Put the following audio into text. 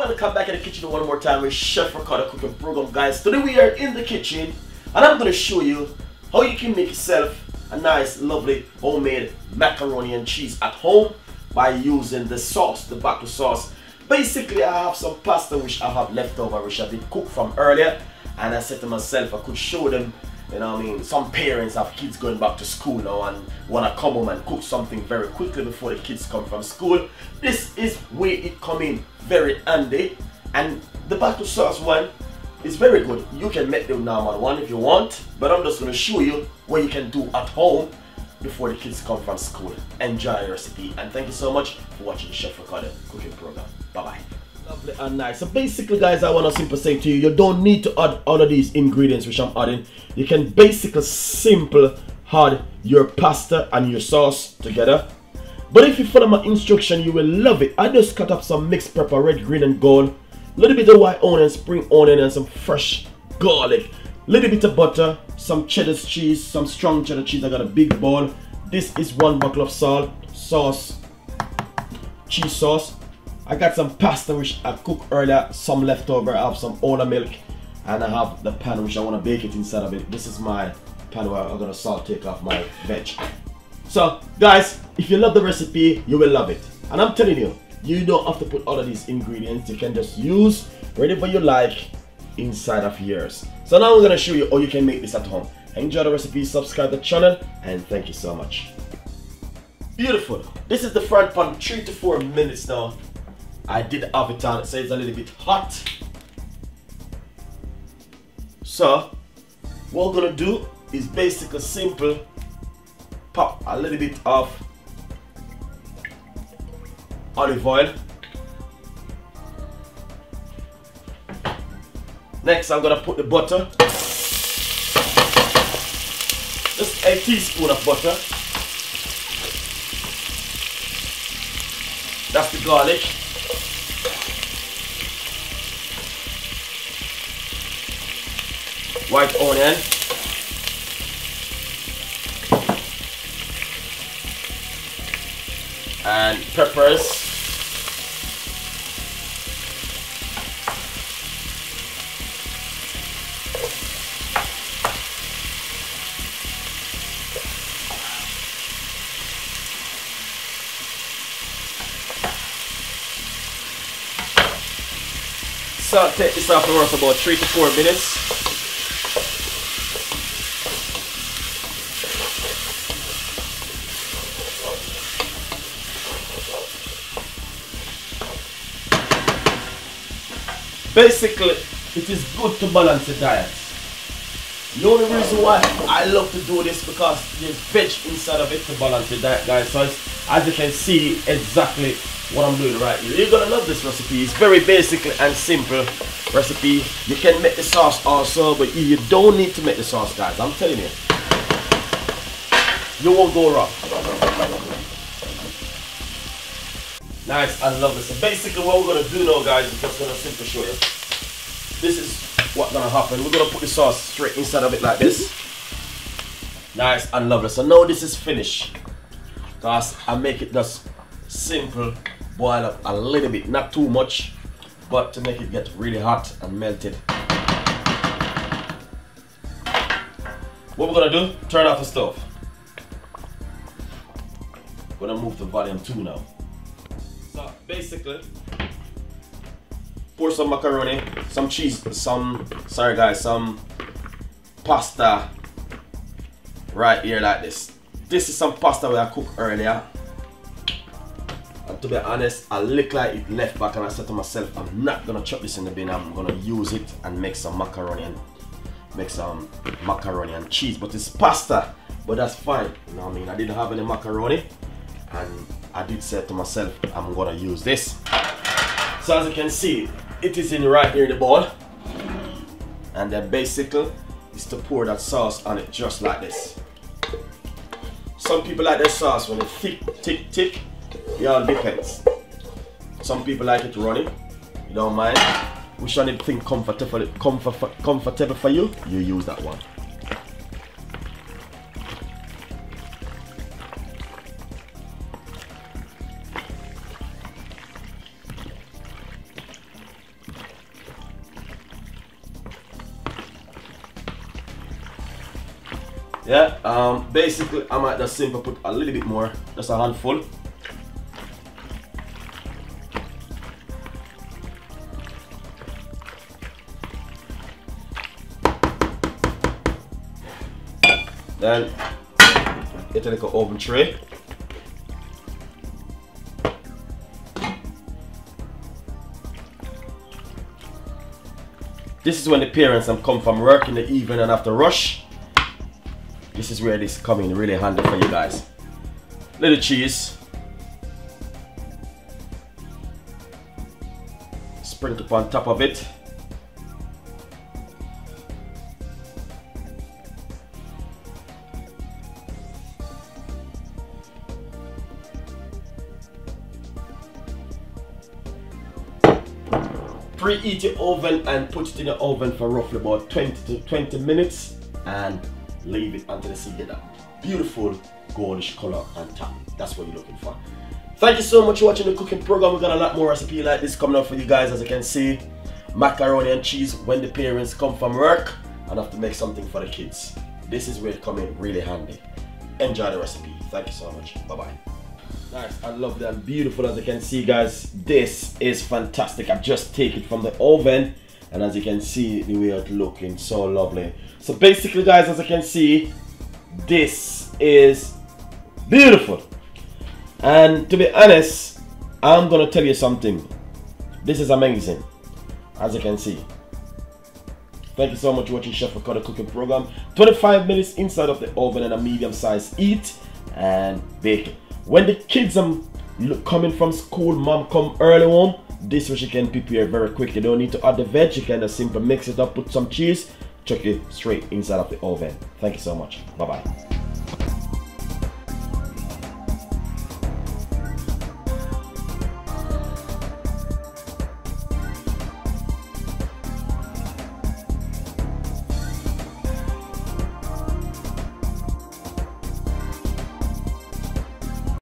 Welcome back in the kitchen one more time with Chef Ricardo cooking program guys. Today we are in the kitchen and I'm going to show you how you can make yourself a nice lovely homemade macaroni and cheese at home by using the sauce, the batter sauce. Basically I have some pasta which I have left over which I did cook from earlier and I said to myself I could show them you know what I mean? Some parents have kids going back to school now and want to come home and cook something very quickly before the kids come from school. This is where it come in very handy. And the batter sauce one is very good. You can make the normal one if you want, but I'm just going to show you what you can do at home before the kids come from school. Enjoy the recipe and thank you so much for watching the Chef Ricardo cooking program. Bye bye. Lovely and nice. So basically guys, I want to simply say to you, you don't need to add all of these ingredients which I'm adding. You can basically simple add your pasta and your sauce together. But if you follow my instruction, you will love it. I just cut up some mixed pepper, red, green and gold. Little bit of white onion, spring onion and some fresh garlic. Little bit of butter, some cheddar cheese, some strong cheddar cheese. I got a big bowl. This is one bottle of salt, sauce, cheese sauce I got some pasta which I cooked earlier, some leftover. I have some Ola milk and I have the pan which I want to bake it inside of it. This is my pan where I'm going to salt take off my veg. So guys, if you love the recipe, you will love it. And I'm telling you, you don't have to put all of these ingredients. You can just use whatever you like inside of yours. So now I'm going to show you how you can make this at home. Enjoy the recipe, subscribe the channel, and thank you so much. Beautiful. This is the front pan, three to four minutes now. I did have it on, so it's a little bit hot. So, what we're gonna do is basically simple. Pop a little bit of olive oil. Next, I'm gonna put the butter. Just a teaspoon of butter. That's the garlic. White onion and peppers. Saute this off for about 3 to 4 minutes Basically, it is good to balance the diet. The only reason why I love to do this because there's veg inside of it to balance the diet, guys. So as you can see exactly what I'm doing right here. You're gonna love this recipe. It's very basic and simple recipe. You can make the sauce also, but you don't need to make the sauce, guys. I'm telling you. You won't go wrong. Nice, I love it. So basically what we're gonna do now guys is just gonna simply show you. This is what's gonna happen. We're gonna put the sauce straight inside of it like this. Nice and lovely. So now this is finished. Cause I make it just simple, boil up a little bit, not too much, but to make it get really hot and melted. What we're gonna do, turn off the stove. Gonna move the volume 2 now basically pour some macaroni, some cheese, some, sorry guys, some pasta right here like this. This is some pasta we I cooked earlier. And to be honest, I look like it left back and I said to myself, I'm not gonna chop this in the bin, I'm gonna use it and make some macaroni and make some macaroni and cheese. But it's pasta, but that's fine. You know what I mean? I didn't have any macaroni and I did say to myself I'm gonna use this. So as you can see it is in right here in the bowl. And then basically is to pour that sauce on it just like this. Some people like their sauce when it's thick thick thick it all depends some people like it running you don't mind. Which one you think comfortable comfort, comfortable for you? You use that one Yeah, um, basically I might just simply put a little bit more, just a handful. Then get a little oven tray. This is when the parents come from work in the evening and have to rush. This is where this come in really handy for you guys. Little cheese. Sprinkle on top of it. preheat your oven and put it in the oven for roughly about 20 to 20 minutes and leave it until you see get that beautiful goldish color on top. That's what you're looking for. Thank you so much for watching the cooking program. We've got a lot more recipe like this coming up for you guys as you can see. Macaroni and cheese when the parents come from work and have to make something for the kids. This is where it come in really handy. Enjoy the recipe. Thank you so much. Bye bye. Nice and lovely and beautiful as you can see guys. This is fantastic. I've just taken it from the oven and as you can see the way it's looking so lovely. So basically guys as you can see this is beautiful. And to be honest I'm gonna tell you something. This is amazing as you can see. Thank you so much for watching Chef Ricardo cooking program. 25 minutes inside of the oven and a medium size eat and bake. When the kids um, are coming from school, mom come early home, this way she can prepare very quick. You don't need to add the veg, you can just simply mix it up, put some cheese, chuck it straight inside of the oven. Thank you so much. Bye bye.